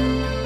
Música